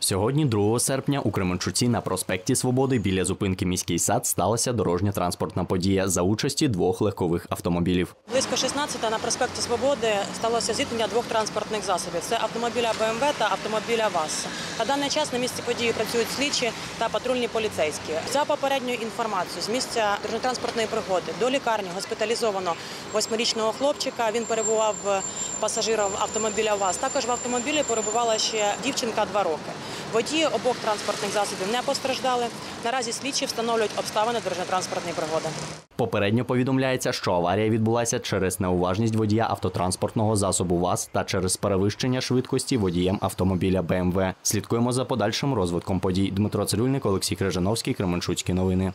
Сьогодні, 2 серпня, у Кременчуці на проспекті Свободи біля зупинки міський сад сталася дорожньо-транспортна подія за участі двох легкових автомобілів. Близько 16 на проспекті Свободи сталося зіткнення двох транспортних засобів: це автомобіля БМВ та автомобіля ВАЗ. На даний час на місці події працюють слідчі та патрульні поліцейські. За попередньою інформацією з місця дорожньо-транспортної пригоди до лікарні госпіталізовано восьмирічного хлопчика. Він перебував пасажиром автомобіля ВАЗ. Також в автомобілі перебувала ще дівчинка 2 роки. Водії обох транспортних засобів не постраждали. Наразі слідчі встановлюють обставини дорожньо-транспортної пригоди. Попередньо повідомляється, що аварія відбулася через неуважність водія автотранспортного засобу ВАЗ та через перевищення швидкості водієм автомобіля БМВ. Слідкуємо за подальшим розвитком подій. Дмитро Цирюльник, Олексій Крижановський, Кременчуцькі новини.